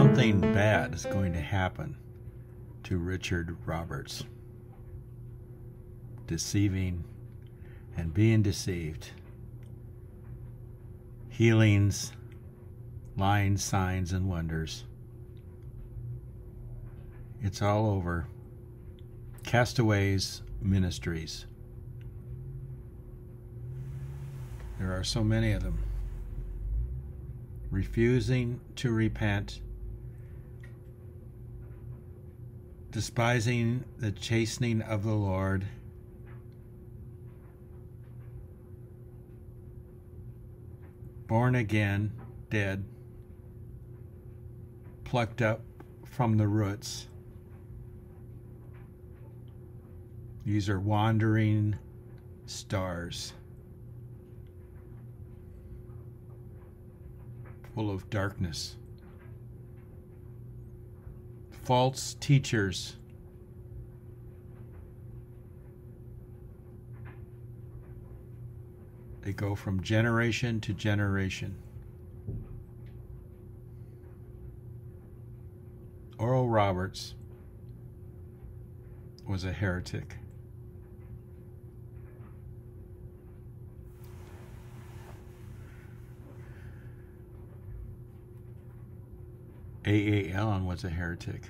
something bad is going to happen to Richard Roberts. Deceiving and being deceived. Healings, lying signs, and wonders. It's all over. Castaways Ministries. There are so many of them. Refusing to repent, despising the chastening of the Lord, born again, dead, plucked up from the roots. These are wandering stars. full of darkness. False teachers. They go from generation to generation. Oral Roberts was a heretic. A. A. Allen was a heretic.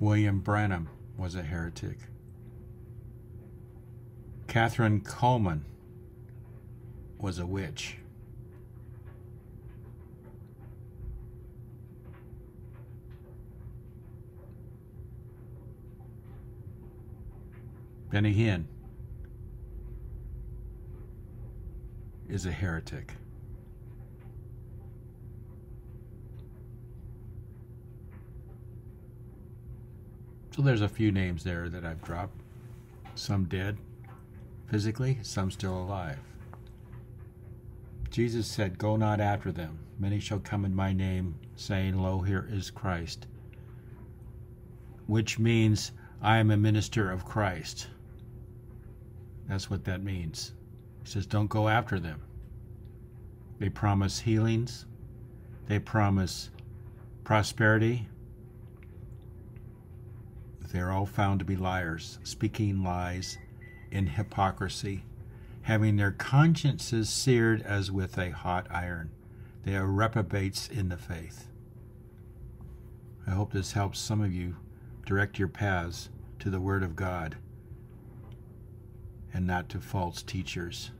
William Branham was a heretic. Kathryn Kuhlman was a witch. Benny Hinn is a heretic. So there's a few names there that I've dropped. Some dead physically, some still alive. Jesus said, Go not after them. Many shall come in my name, saying, Lo, here is Christ. Which means, I am a minister of Christ. That's what that means. He says, Don't go after them. They promise healings, they promise prosperity, they are all found to be liars, speaking lies in hypocrisy, having their consciences seared as with a hot iron. They are reprobates in the faith. I hope this helps some of you direct your paths to the Word of God and not to false teachers.